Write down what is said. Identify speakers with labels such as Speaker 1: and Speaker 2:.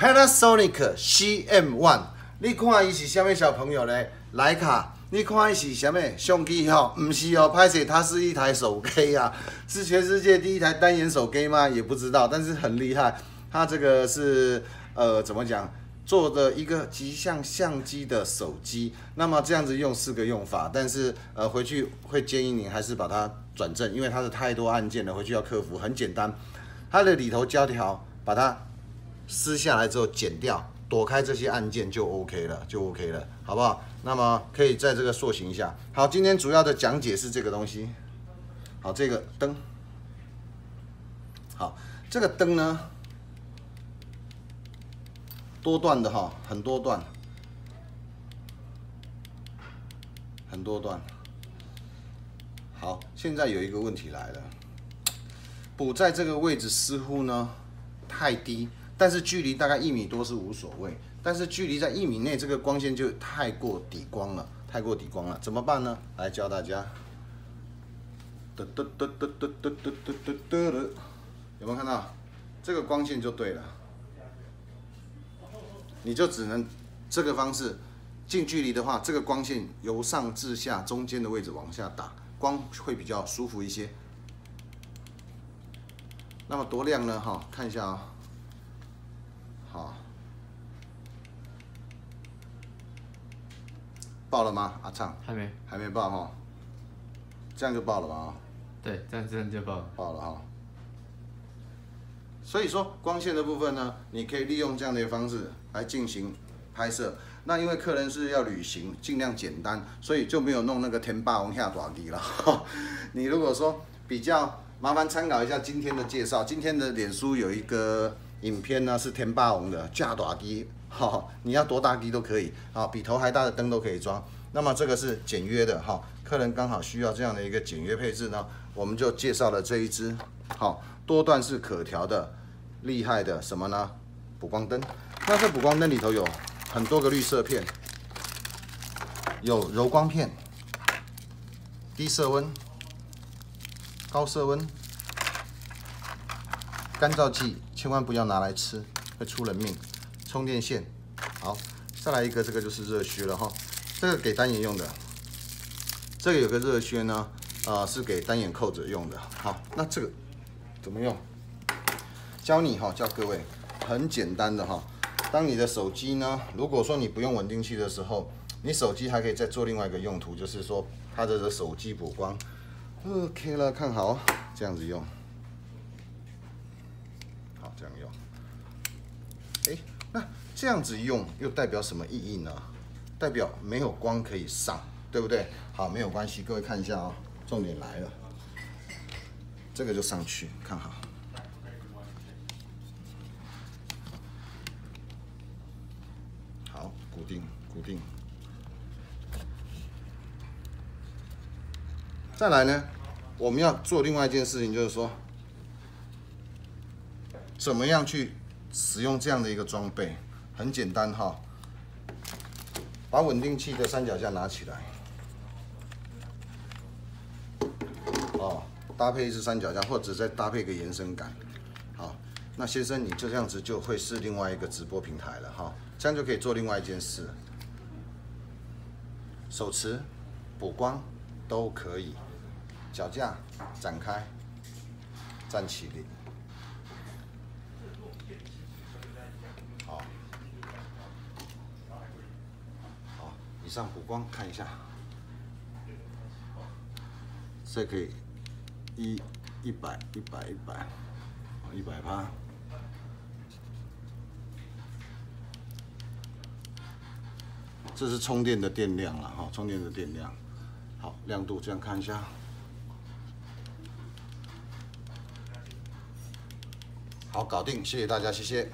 Speaker 1: Panasonic CM One，你看伊是虾米小朋友呢？徕卡，你看伊是虾米相机吼？唔是哦，拍摄它是一台手机啊，是全世界第一台单眼手机吗？也不知道，但是很厉害。它这个是呃怎么讲？做的一个极像相机的手机，那么这样子用四个用法，但是呃回去会建议你还是把它转正，因为它是太多按键了，回去要克服。很简单，它的里头胶条把它撕下来之后剪掉，躲开这些按键就 OK 了，就 OK 了，好不好？那么可以在这个塑形一下。好，今天主要的讲解是这个东西。好，这个灯。好，这个灯呢？多段的哈，很多段，很多段。好，现在有一个问题来了，补在这个位置似乎呢太低，但是距离大概一米多是无所谓，但是距离在一米内，这个光线就太过底光了，太过底光了，怎么办呢？来教大家，得得得得得得得得得得，有没有看到？这个光线就对了。你就只能这个方式，近距离的话，这个光线由上至下，中间的位置往下打，光会比较舒服一些。那么多亮呢？哈，看一下啊，好，爆了吗？阿畅？
Speaker 2: 还没，
Speaker 1: 还没爆哈，这样就爆了吗？
Speaker 2: 对，这样这样就爆了。
Speaker 1: 爆了哈。所以说光线的部分呢，你可以利用这样的一个方式来进行拍摄。那因为客人是要旅行，尽量简单，所以就没有弄那个天霸王下短笛了。你如果说比较麻烦，参考一下今天的介绍。今天的脸书有一个影片呢，是天霸王的架短笛，哈，你要多大笛都可以，啊，比头还大的灯都可以装。那么这个是简约的，哈，客人刚好需要这样的一个简约配置呢，我们就介绍了这一支，好，多段式可调的。厉害的什么呢？补光灯。那这补光灯里头有很多个绿色片，有柔光片、低色温、高色温、干燥剂，千万不要拿来吃，会出人命。充电线，好，再来一个，这个就是热靴了哈。这个给单眼用的，这个有个热靴呢，啊，是给单眼扣着用的。好，那这个怎么用？教你哈，教各位，很简单的哈。当你的手机呢，如果说你不用稳定器的时候，你手机还可以再做另外一个用途，就是说它的手机补光。OK 了，看好，这样子用。好，这样用。哎，那这样子用又代表什么意义呢？代表没有光可以上，对不对？好，没有关系，各位看一下啊，重点来了，这个就上去，看好好。固定，固定。再来呢，我们要做另外一件事情，就是说，怎么样去使用这样的一个装备？很简单哈，把稳定器的三脚架拿起来，哦，搭配一支三脚架，或者再搭配一个延伸杆。好，那先生，你就这样子就会是另外一个直播平台了哈。这样就可以做另外一件事，手持、补光都可以，脚架展开，站起立，好，好，以上补光看一下，这可以一一百一百一百，一百趴。这是充电的电量了哈，充电的电量，好亮度这样看一下，好搞定，谢谢大家，谢谢。